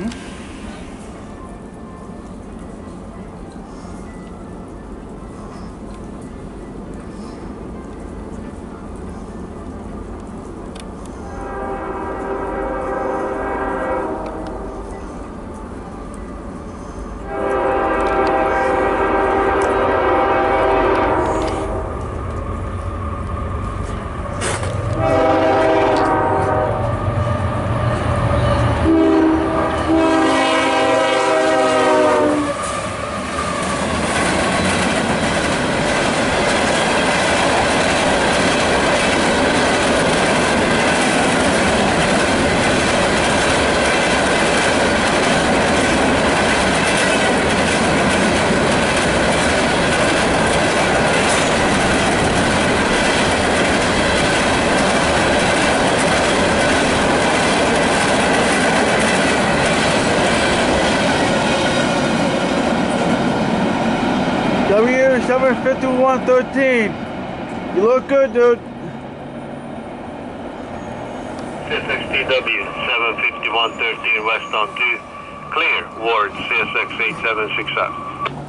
Hmm? 75113. You look good, dude. CSXTW 75113 west on 2. Clear, Ward CSX 8767.